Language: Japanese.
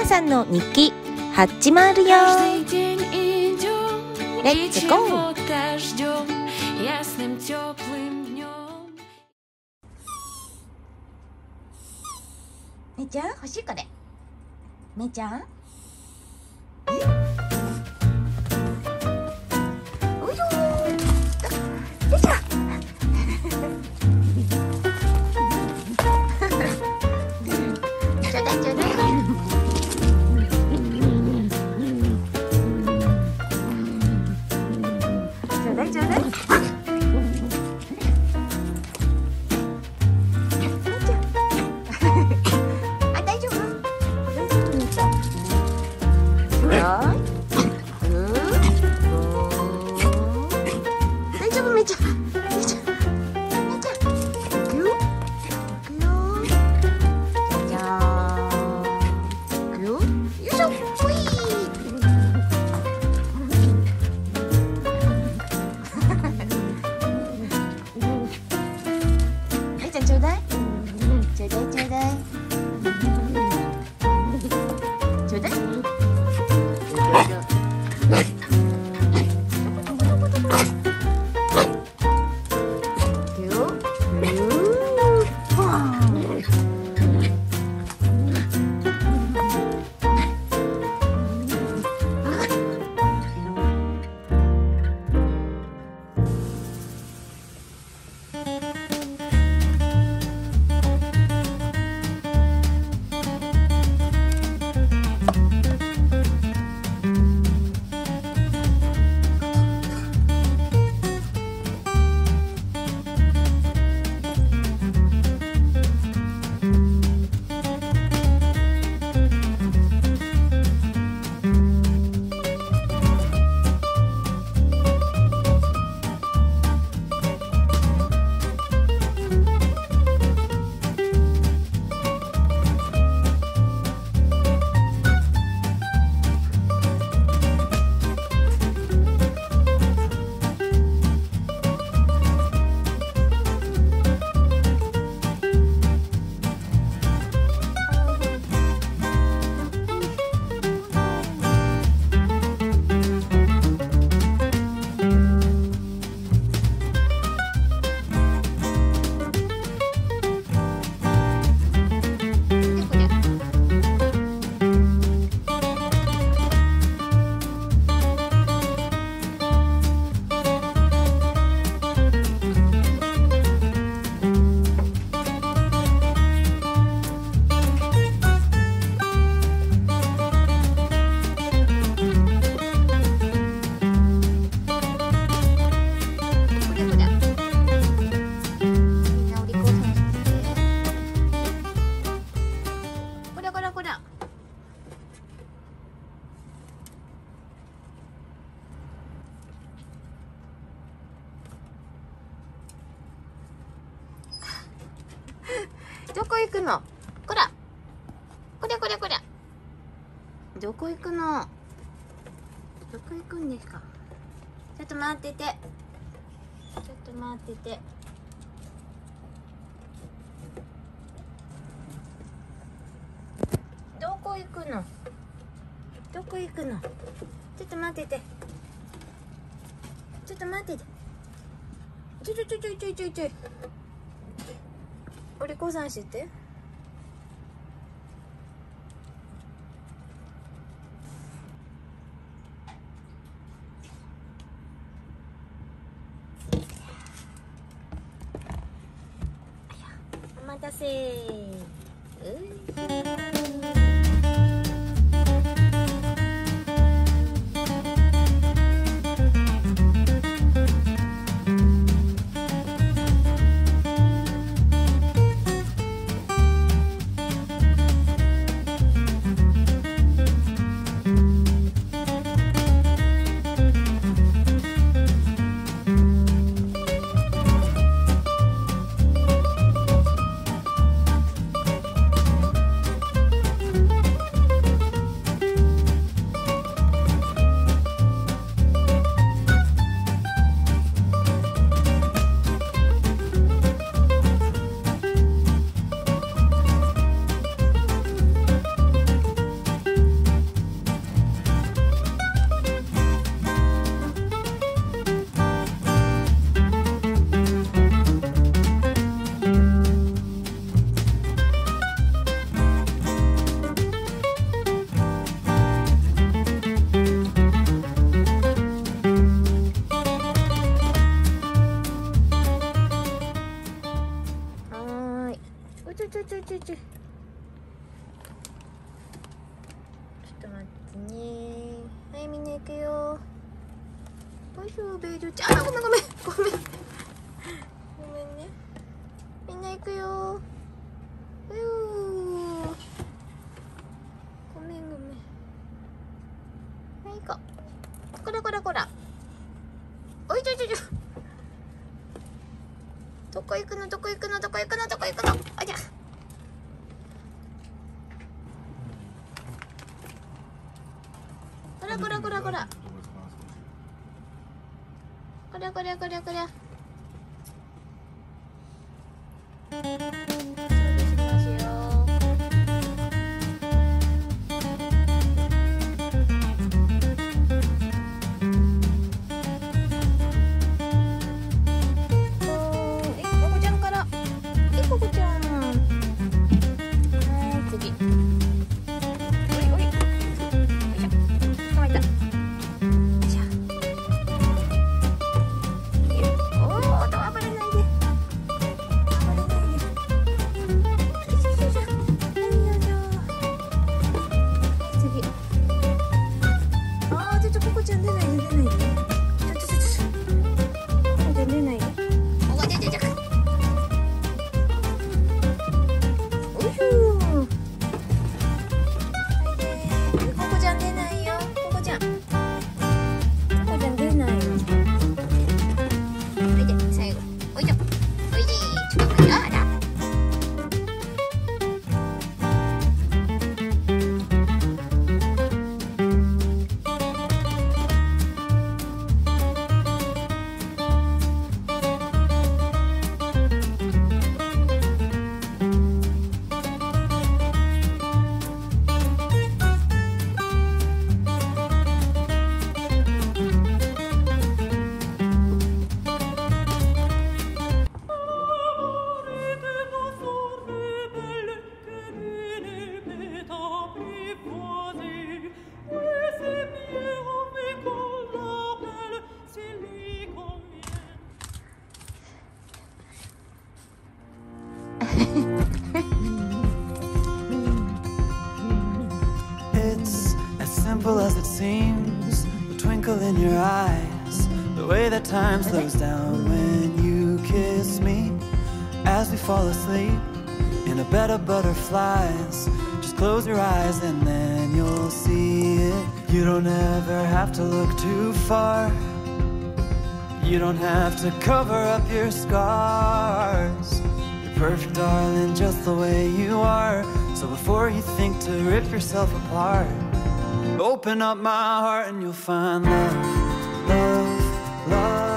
ナさんの日記始まるよ。レッツゴーめちゃん？欲しいこれめちゃん？くの。こら。こらこらこらどこ行くの。どこ行くんですか。ちょっと待ってて。ちょっと待ってて。どこ行くの。どこ行くの。ちょっと待ってて。ちょっと待ってて。ちょちょちょちょちょちょちょうん。ちょちょちょちょちょ。ちょっと待ってね。はいみんな行くよ。ベージュちゃんあごめんごめん。ごめん。ごめんね。みんな行くよ。よごめんごめん。はい行こう。こらこらこら。おいちょちょちょ。どこ行くの？どこ行くの？どこ行くの？こら。こりゃこりゃこりゃこりゃ次。It's as simple as it seems. The twinkle in your eyes, the way that time slows down when you kiss me. As we fall asleep in a bed of butterflies, just close your eyes and then you'll see it. You don't ever have to look too far. You don't have to cover up your scars. Perfect, darling, just the way you are. So before you think to rip yourself apart, open up my heart and you'll find love, love, love.